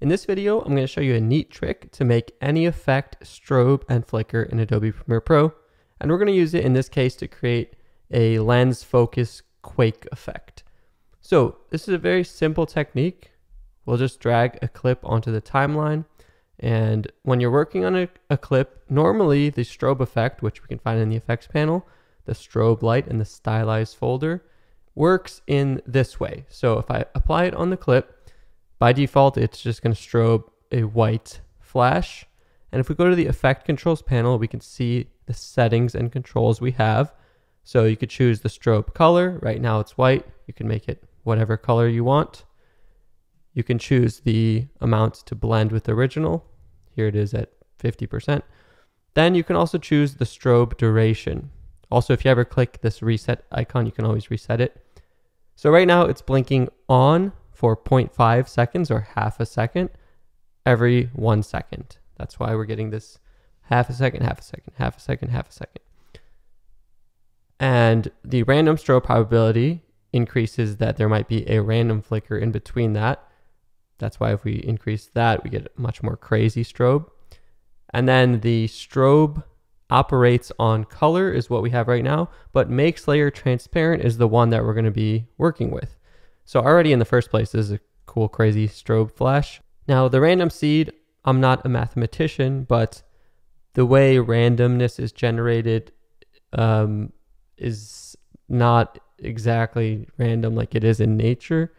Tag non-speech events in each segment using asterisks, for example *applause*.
In this video, I'm going to show you a neat trick to make any effect strobe and flicker in Adobe Premiere Pro. And we're going to use it in this case to create a lens focus quake effect. So this is a very simple technique. We'll just drag a clip onto the timeline. And when you're working on a, a clip, normally the strobe effect, which we can find in the effects panel, the strobe light in the stylized folder, works in this way. So if I apply it on the clip, by default, it's just going to strobe a white flash. And if we go to the effect controls panel, we can see the settings and controls we have. So you could choose the strobe color. Right now it's white. You can make it whatever color you want. You can choose the amount to blend with the original. Here it is at 50%. Then you can also choose the strobe duration. Also, if you ever click this reset icon, you can always reset it. So right now it's blinking on for 0.5 seconds or half a second every one second. That's why we're getting this half a second, half a second, half a second, half a second. And the random strobe probability increases that there might be a random flicker in between that. That's why if we increase that, we get much more crazy strobe. And then the strobe operates on color is what we have right now, but makes layer transparent is the one that we're going to be working with. So already in the first place this is a cool, crazy strobe flash. Now the random seed, I'm not a mathematician, but the way randomness is generated um, is not exactly random like it is in nature.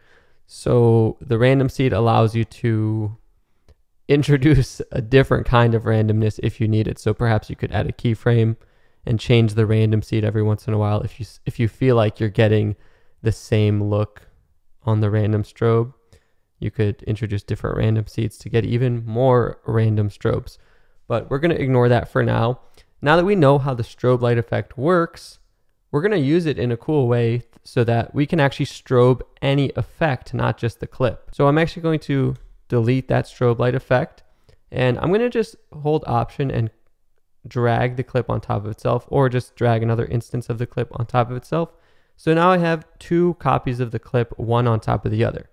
So the random seed allows you to *laughs* introduce a different kind of randomness if you need it. So perhaps you could add a keyframe and change the random seed every once in a while if you if you feel like you're getting the same look on the random strobe. You could introduce different random seeds to get even more random strobes. But we're going to ignore that for now. Now that we know how the strobe light effect works, we're going to use it in a cool way so that we can actually strobe any effect, not just the clip. So I'm actually going to delete that strobe light effect. And I'm going to just hold option and drag the clip on top of itself or just drag another instance of the clip on top of itself. So now I have two copies of the clip, one on top of the other.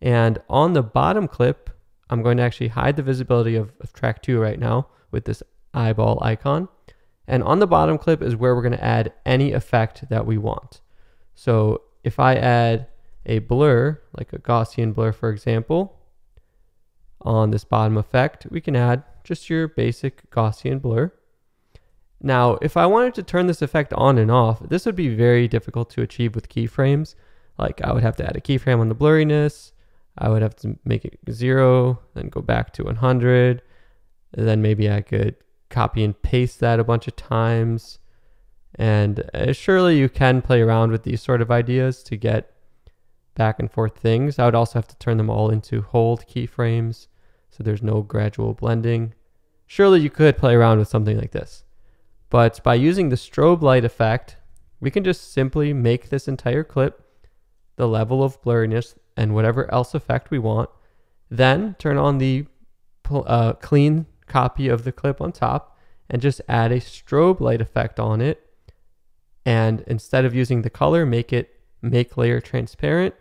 And on the bottom clip, I'm going to actually hide the visibility of, of track two right now with this eyeball icon. And on the bottom clip is where we're going to add any effect that we want. So if I add a blur, like a Gaussian blur, for example, on this bottom effect, we can add just your basic Gaussian blur. Now, if I wanted to turn this effect on and off, this would be very difficult to achieve with keyframes. Like I would have to add a keyframe on the blurriness. I would have to make it zero, then go back to 100. then maybe I could copy and paste that a bunch of times. And uh, surely you can play around with these sort of ideas to get back and forth things. I would also have to turn them all into hold keyframes so there's no gradual blending. Surely you could play around with something like this. But by using the strobe light effect, we can just simply make this entire clip the level of blurriness and whatever else effect we want. Then turn on the uh, clean copy of the clip on top and just add a strobe light effect on it. And instead of using the color, make it make layer transparent.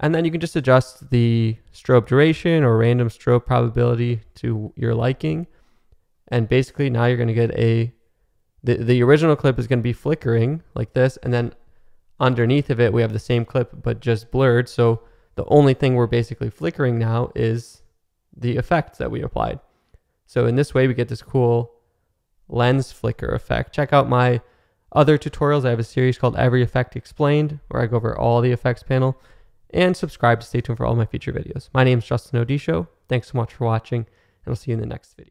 And then you can just adjust the strobe duration or random strobe probability to your liking. And basically now you're going to get a the, the original clip is going to be flickering like this. And then underneath of it, we have the same clip, but just blurred. So the only thing we're basically flickering now is the effect that we applied. So in this way, we get this cool lens flicker effect. Check out my other tutorials. I have a series called Every Effect Explained, where I go over all the effects panel. And subscribe to stay tuned for all my future videos. My name is Justin Odisho. Thanks so much for watching, and I'll see you in the next video.